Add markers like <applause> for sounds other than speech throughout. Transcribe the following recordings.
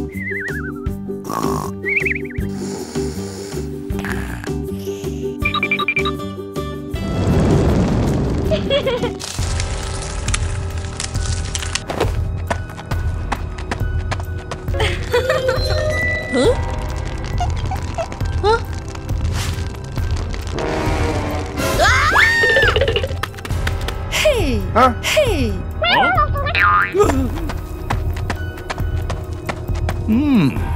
Hey! Huh? Hey! Hmm.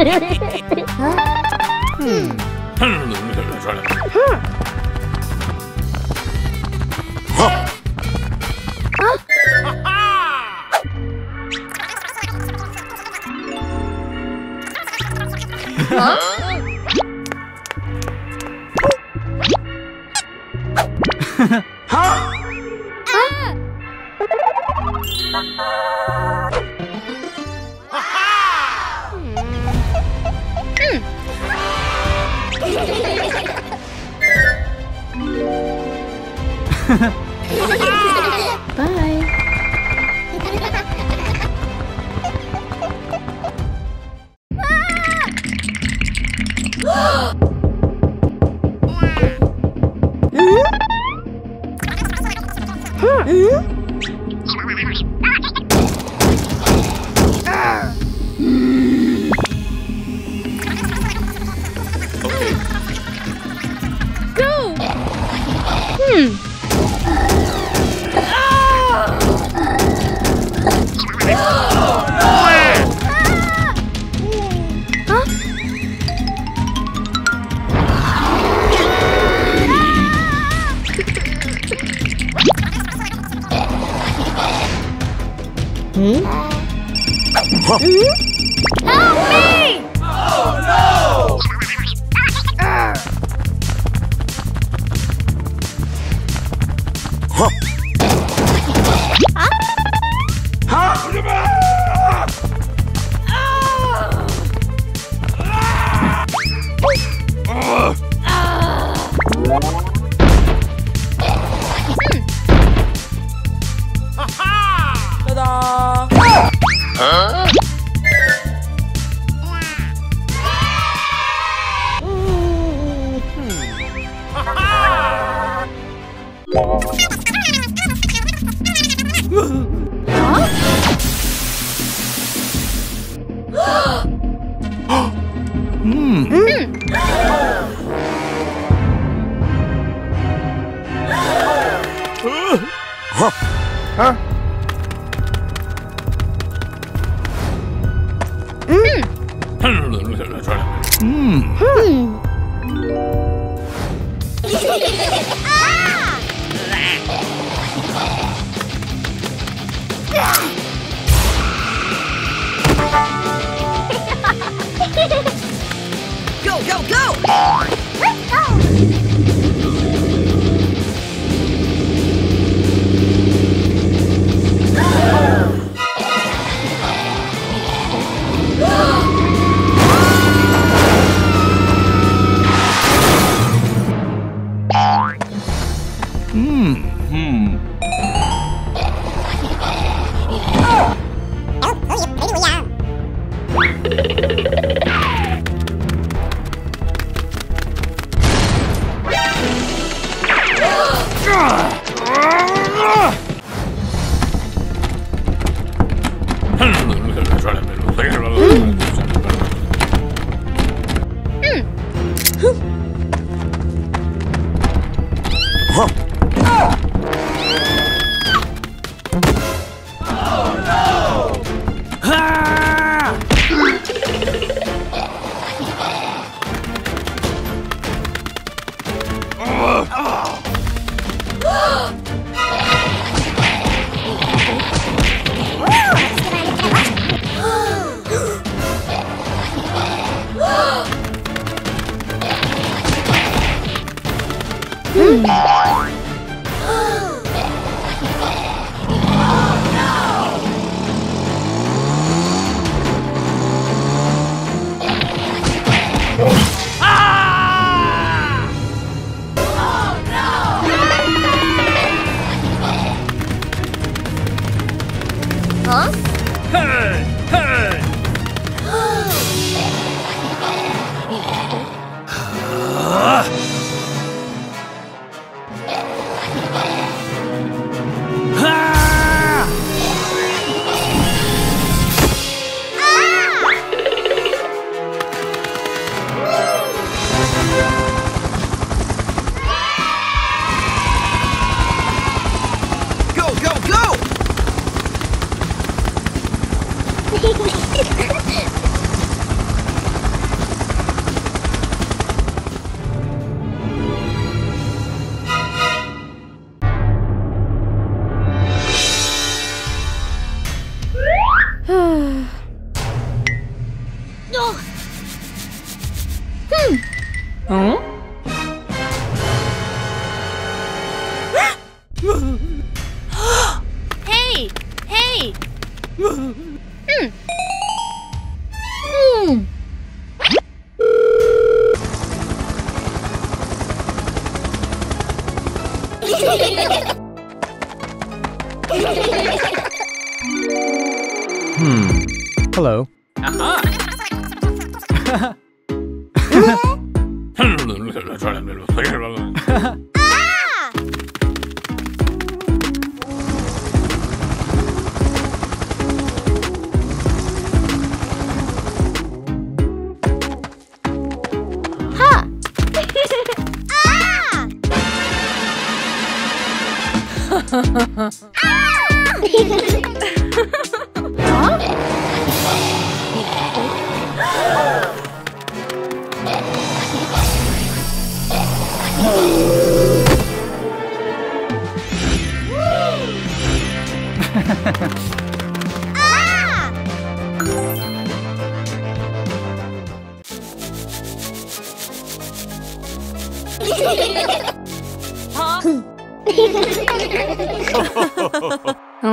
Huh? ハハハ。Hmm. <laughs> Go, go, go!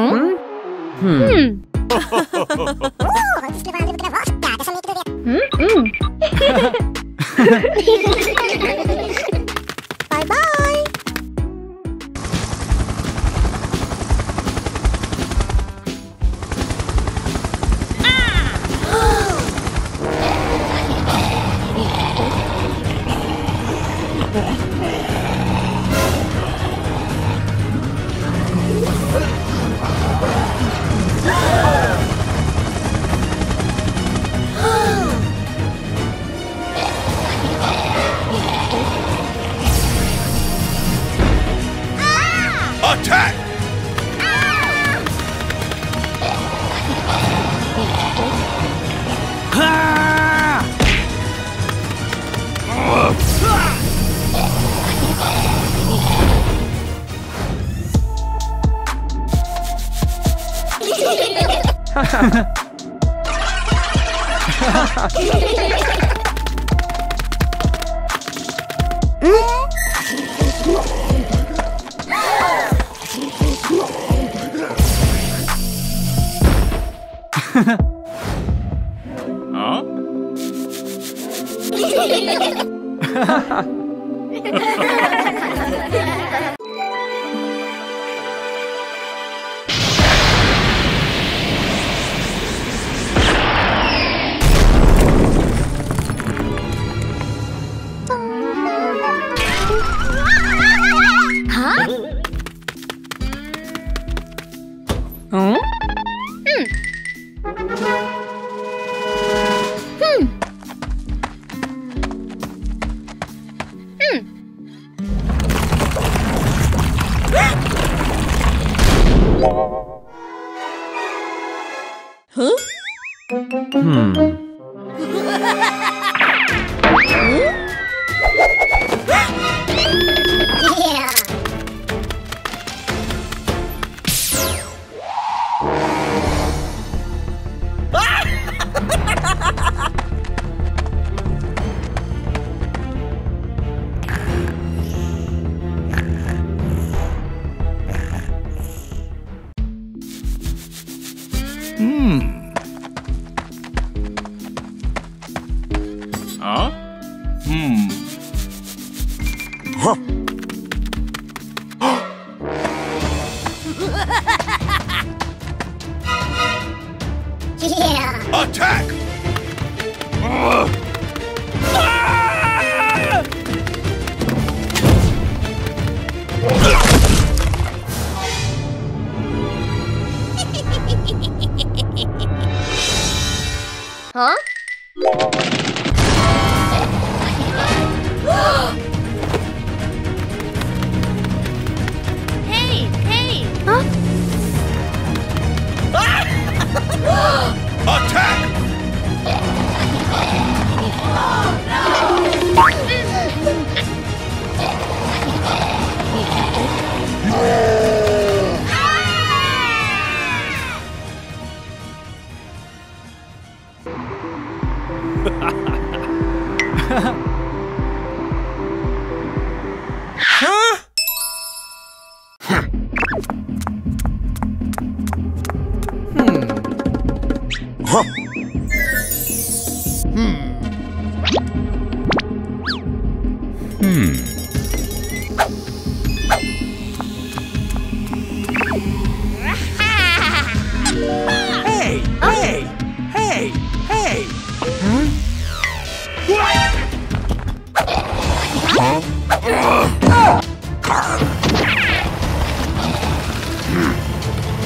Hmm? Hmm. Hmm? bye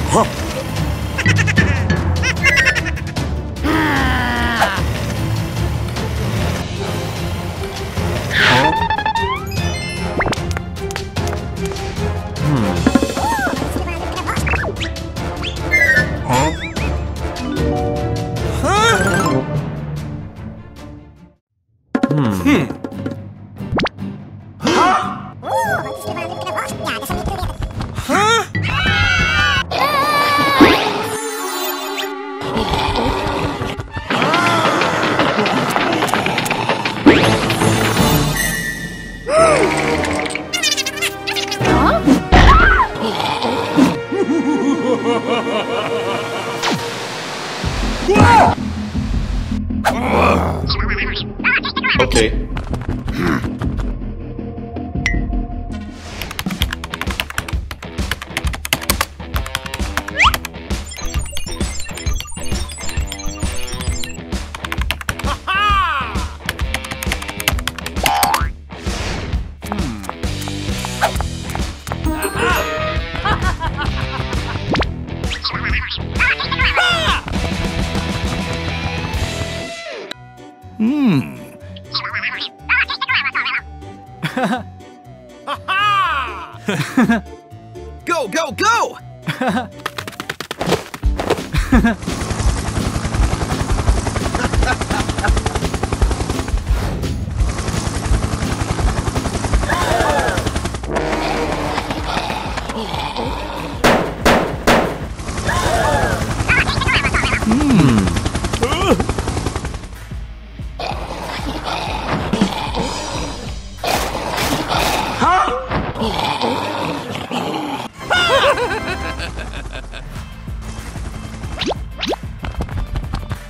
啊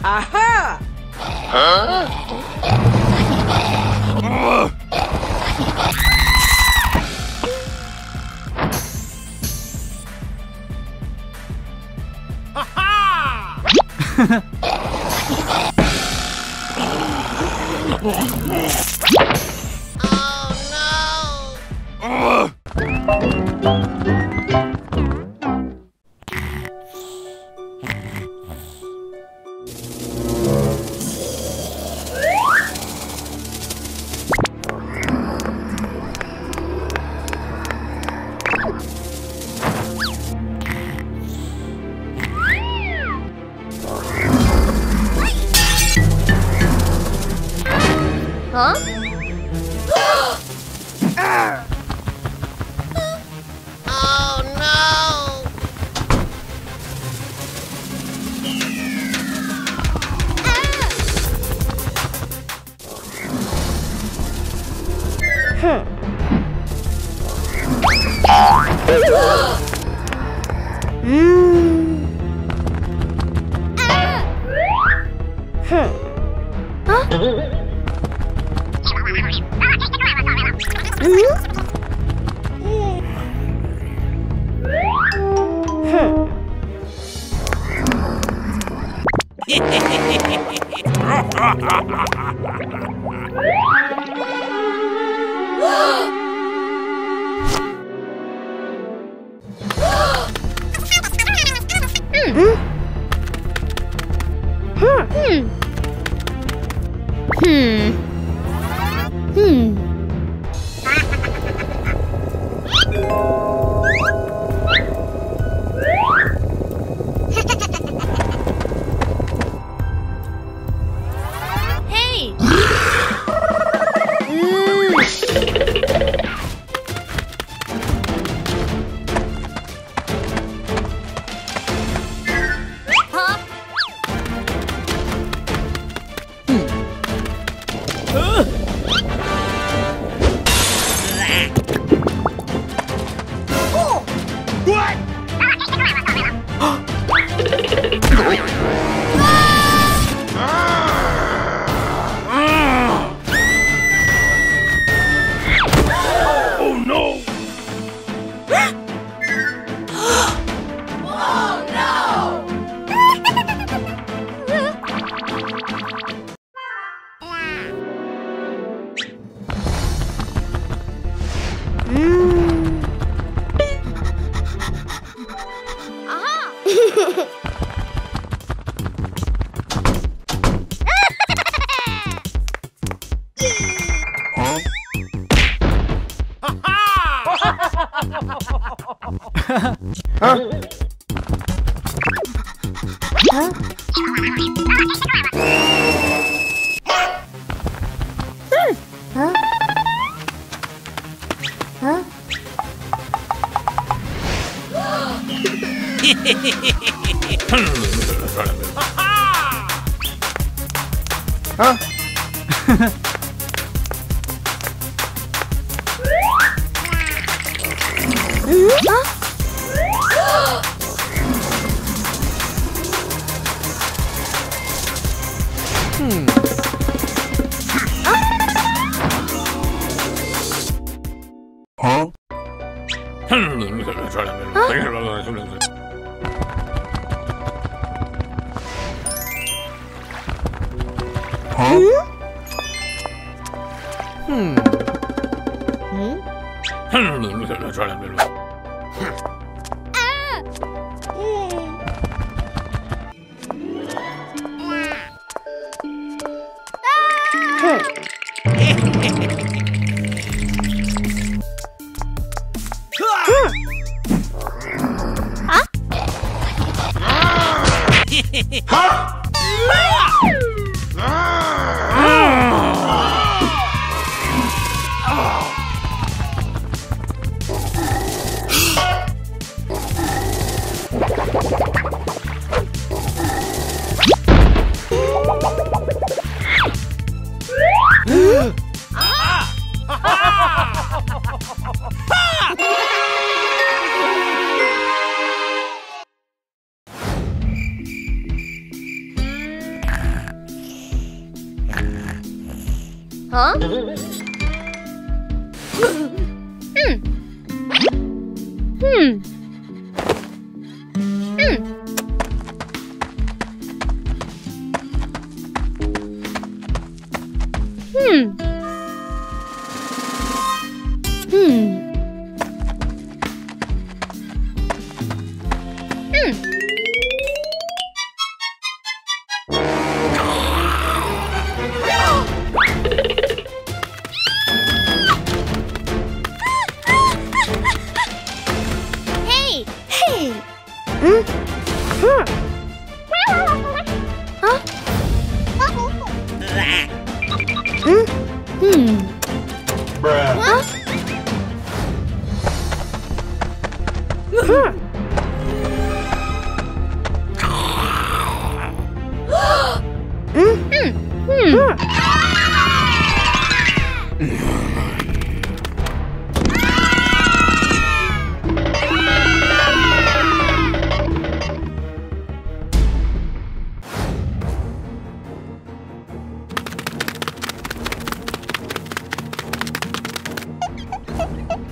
Aha! Huh? <laughs>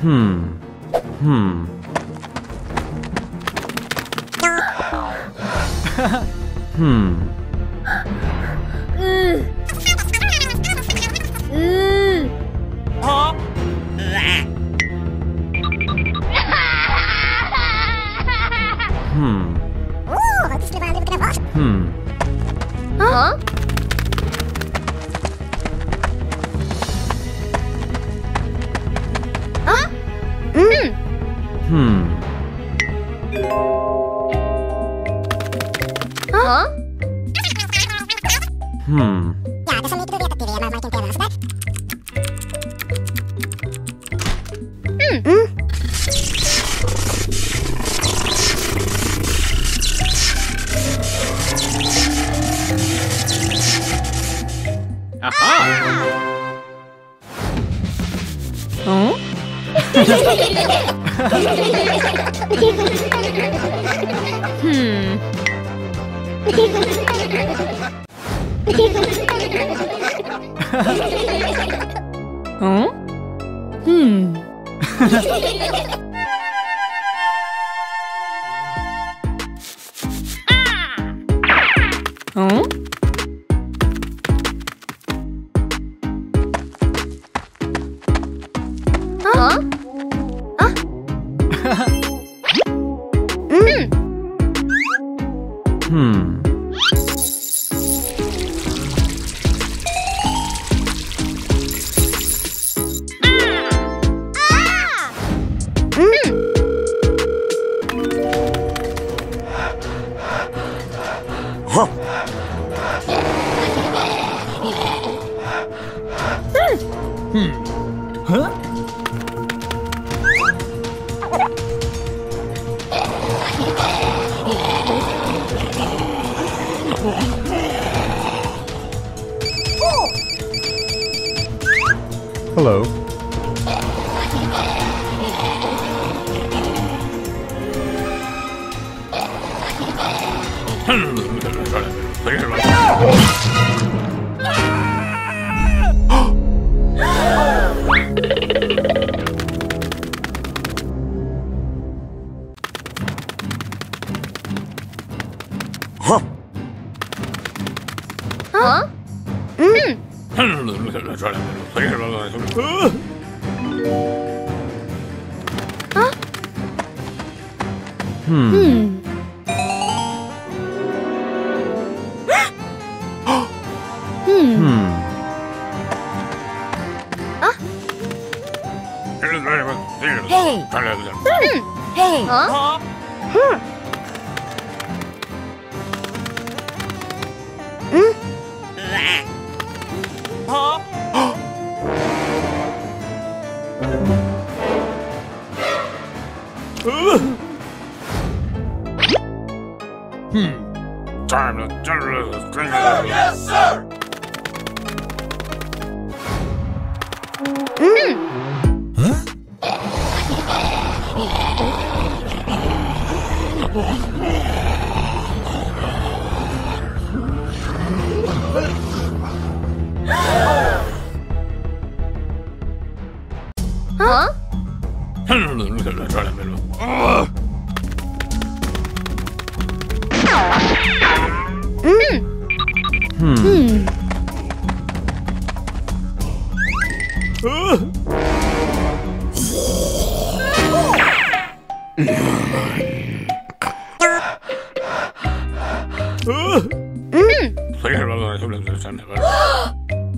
Hmm. Hmm. Hmm. Ừ. Ừ. Hmm. Ooh, this is a little bit of Hmm. Hả? Hello.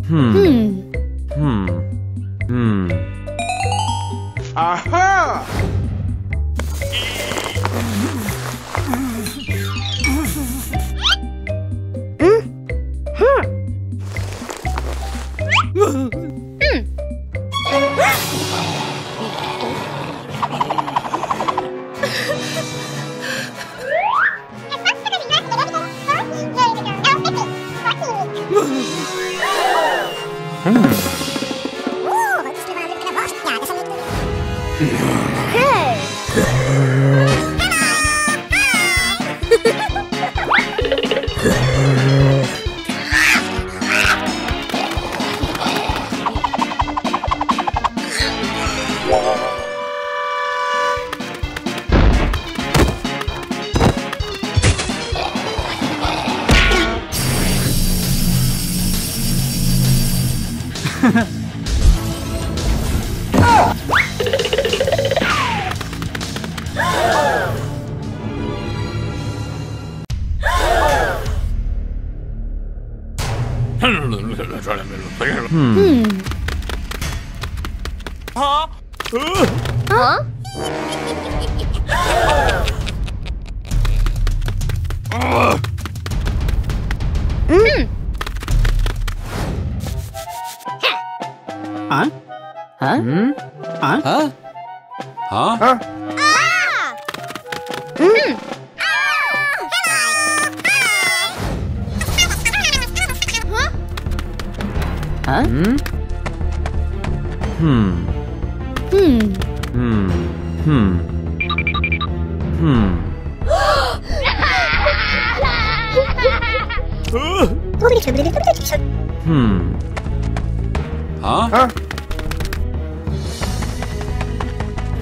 Hmm. Hmm. Hmm. Hmm. Aha!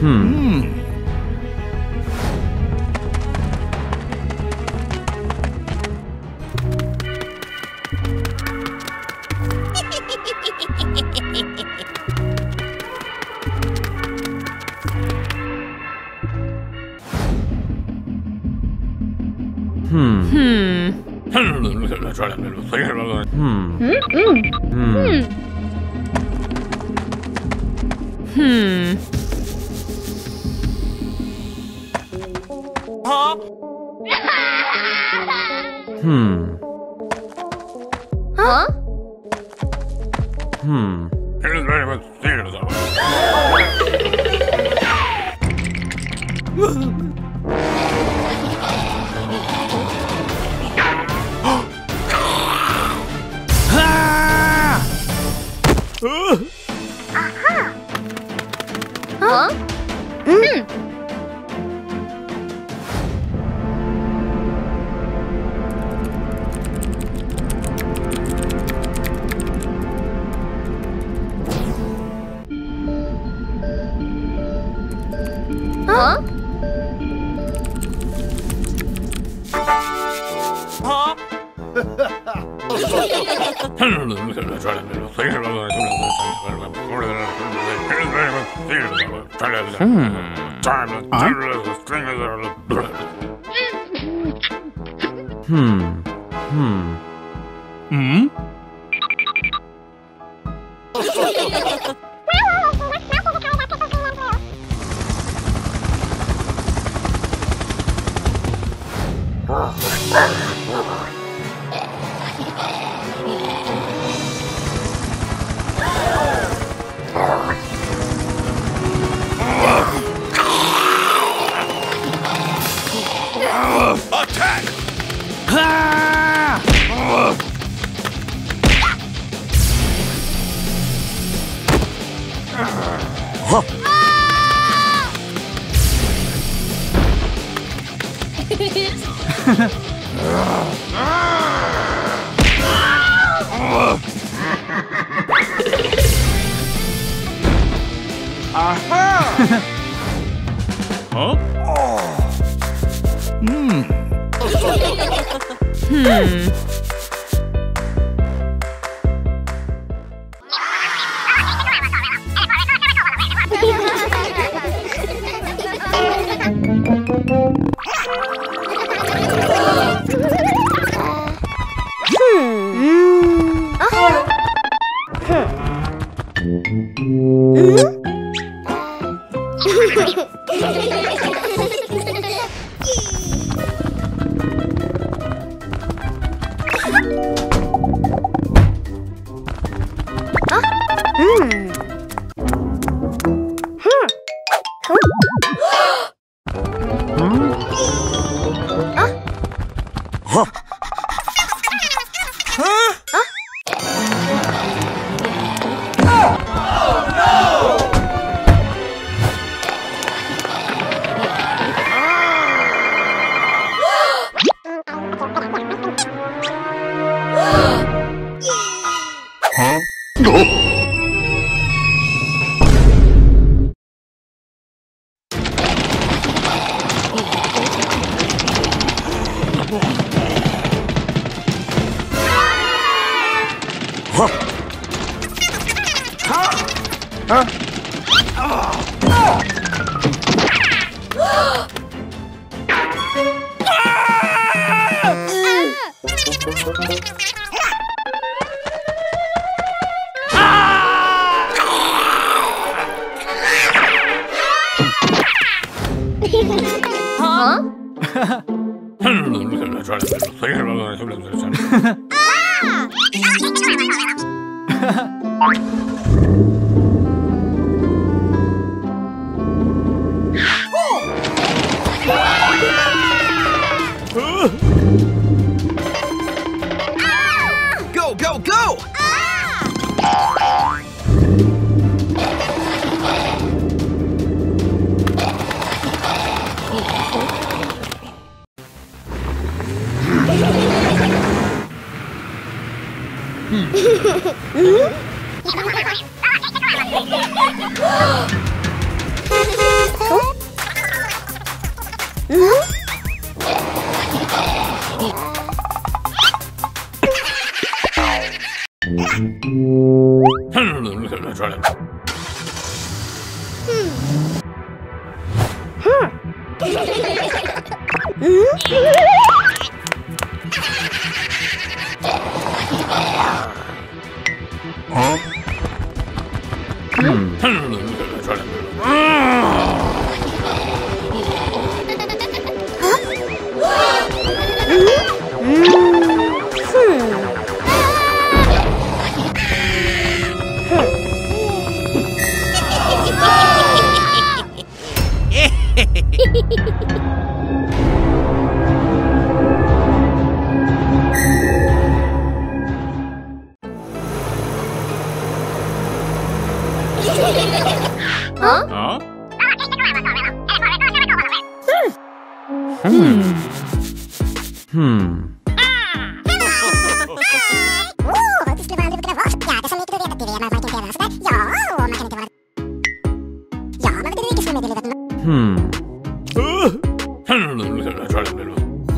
嗯。Go,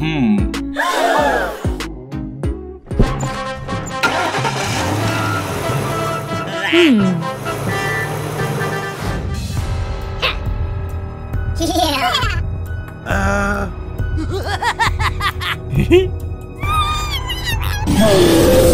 嗯。嗯。啊。嘿。<laughs>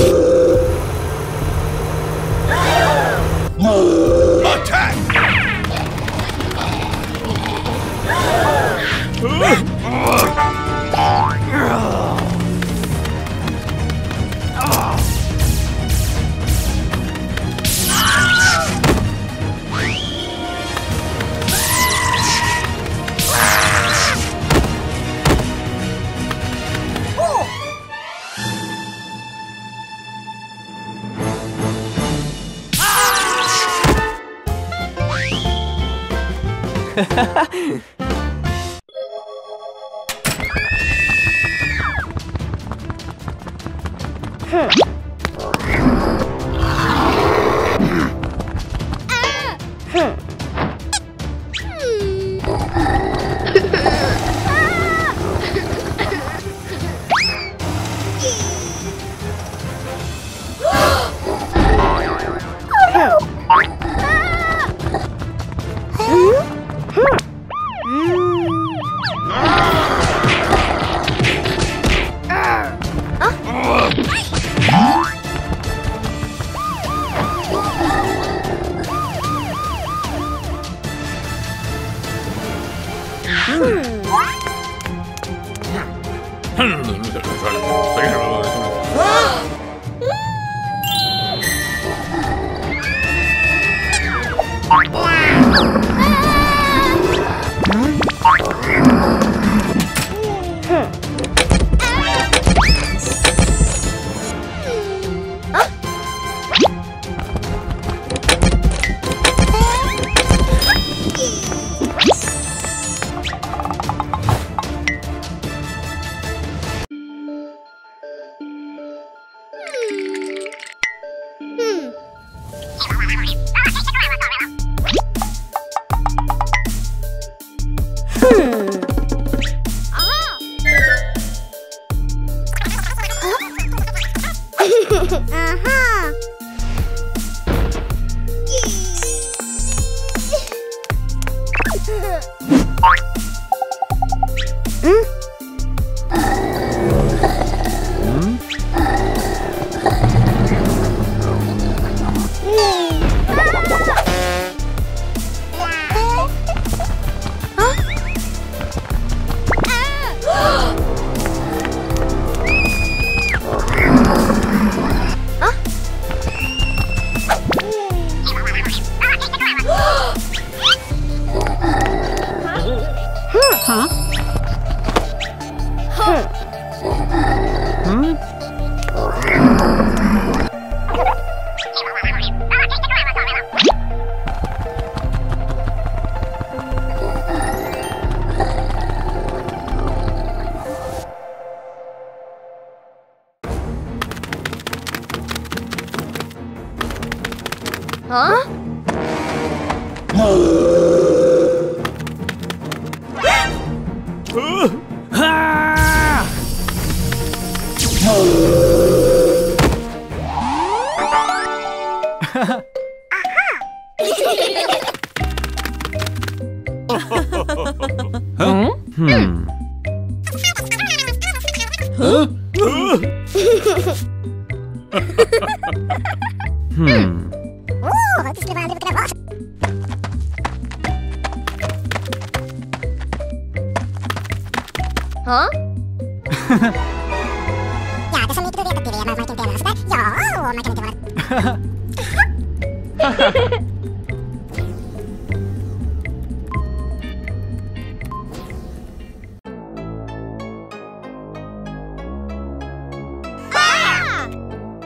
Was. <laughs>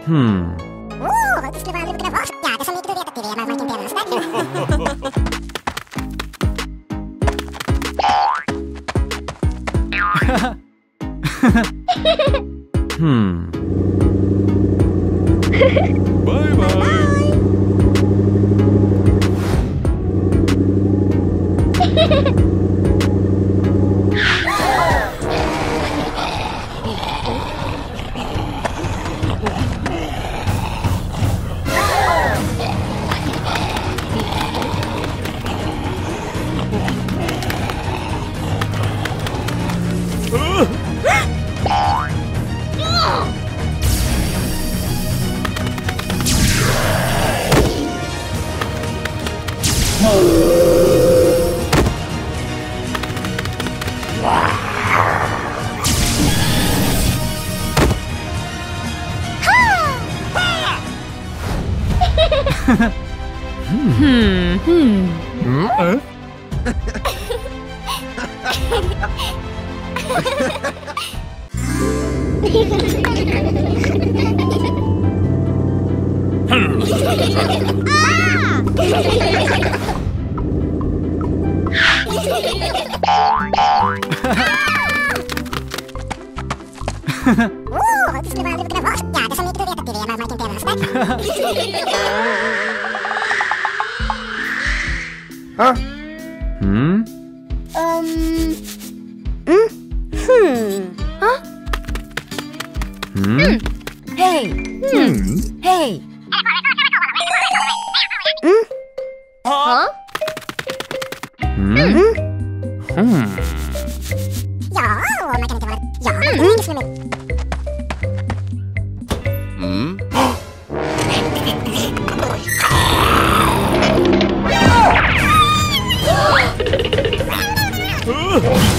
Hmm. Hey. Hey. Oh!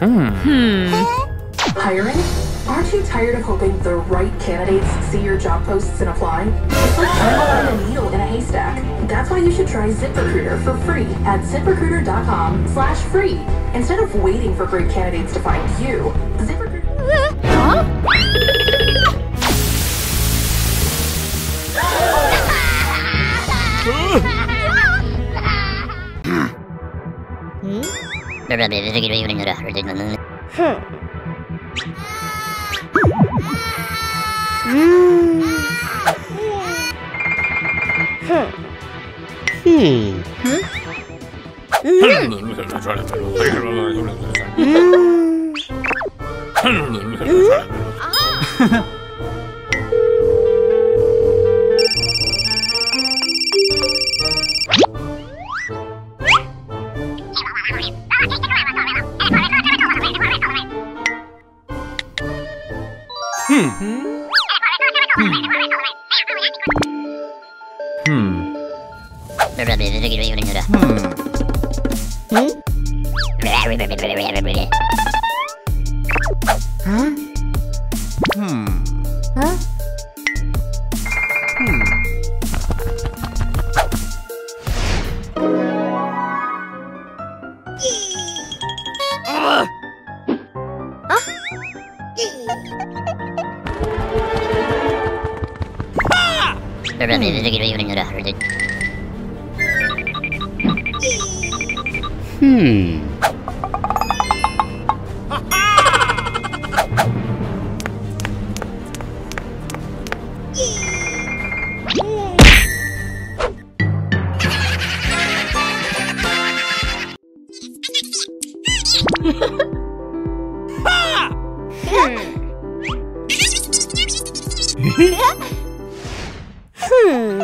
Hmm. Hiring? Aren't you tired of hoping the right candidates see your job posts and apply? It's like trying to find a needle in a haystack. That's why you should try ZipRecruiter for free at ziprecruiter.com slash free. Instead of waiting for great candidates to find you, ZipRecruiter... 흠. 흠. Hmm. hmm.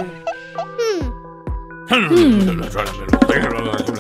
hmm. hmm.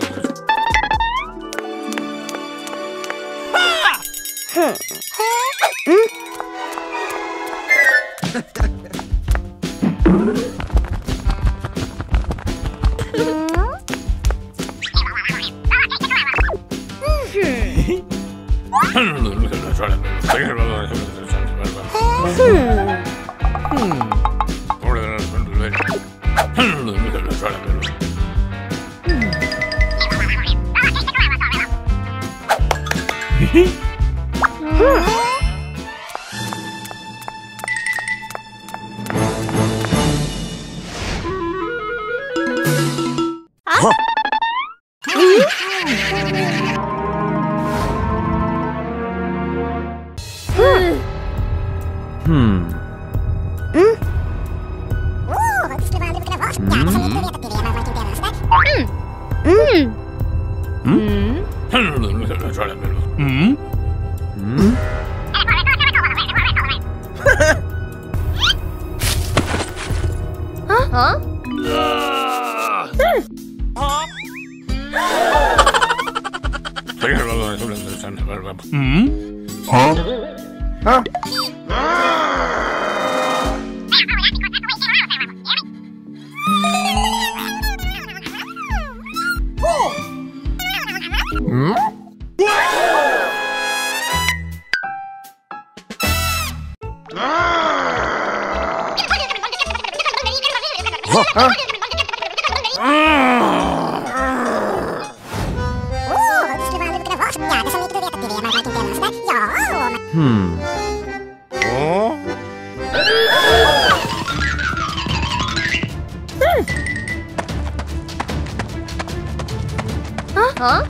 Huh?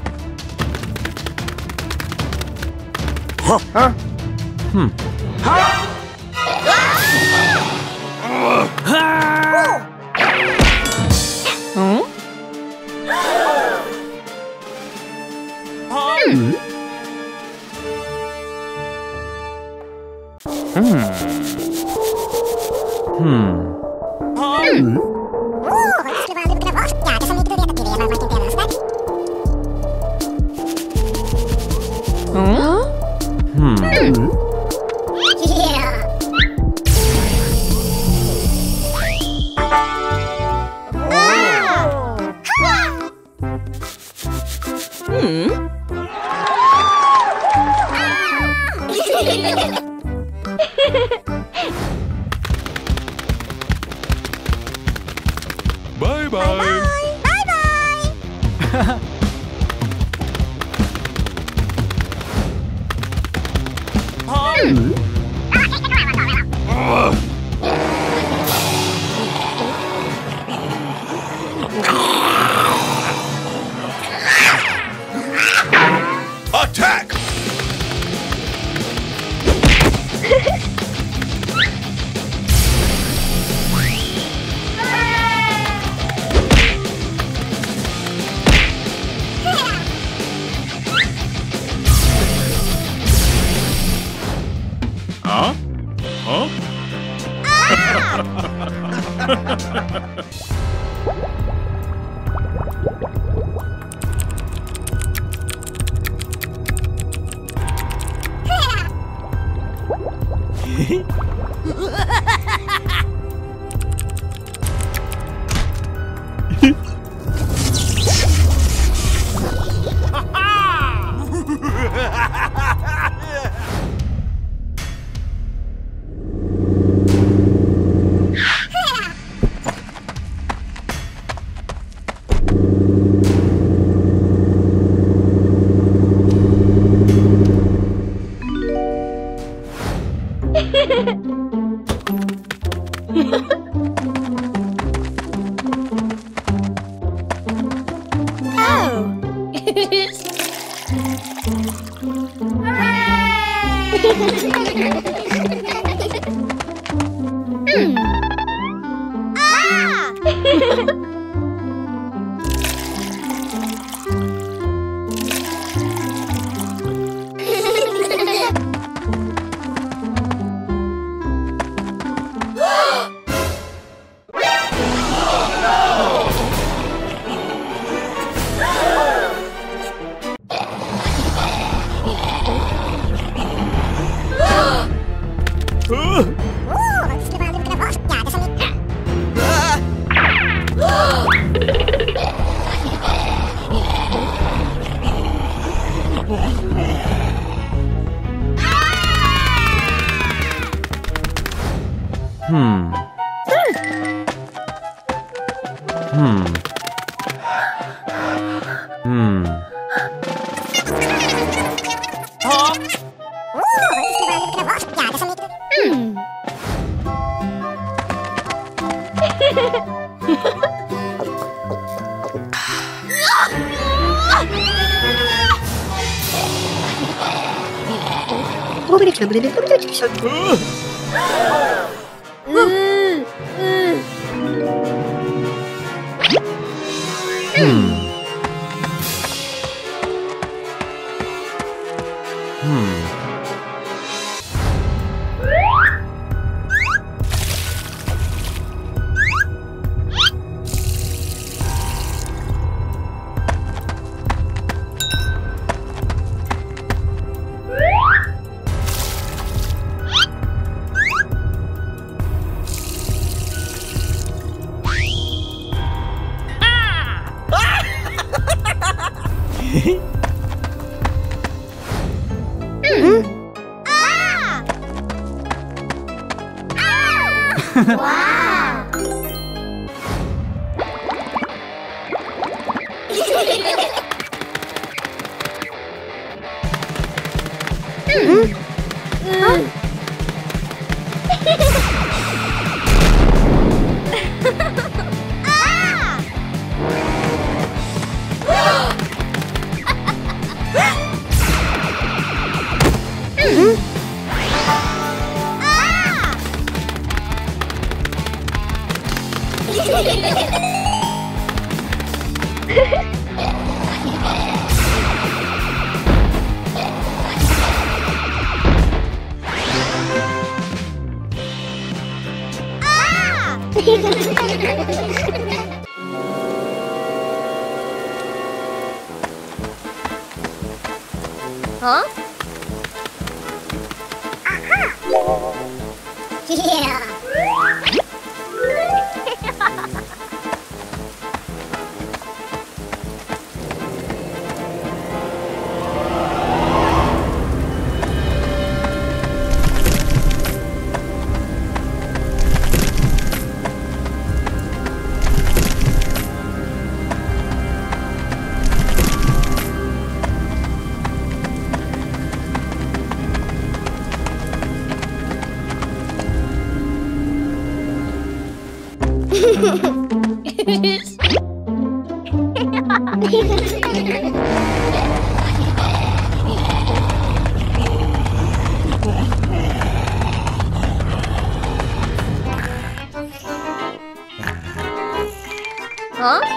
Hmm. の？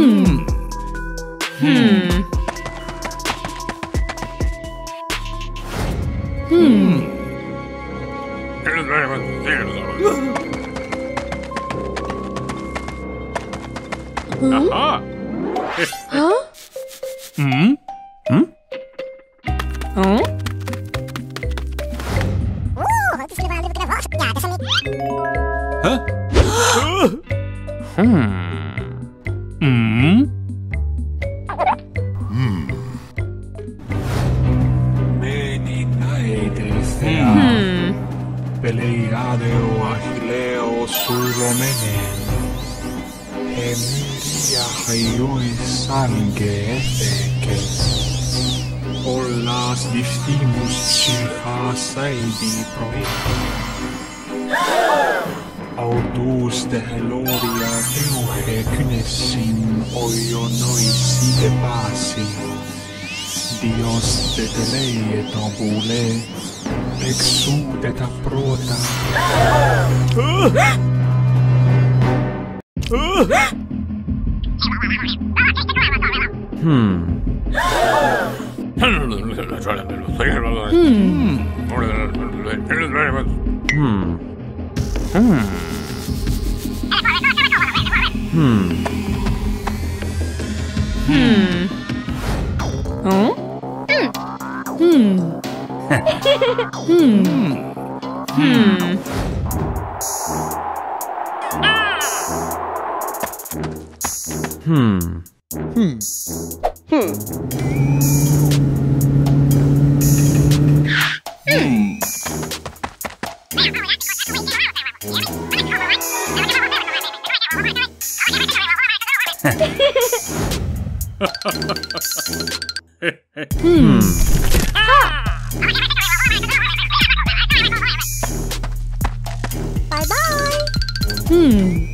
Hmm. Hmm. hmm. Hmm. Bye bye. Hmm.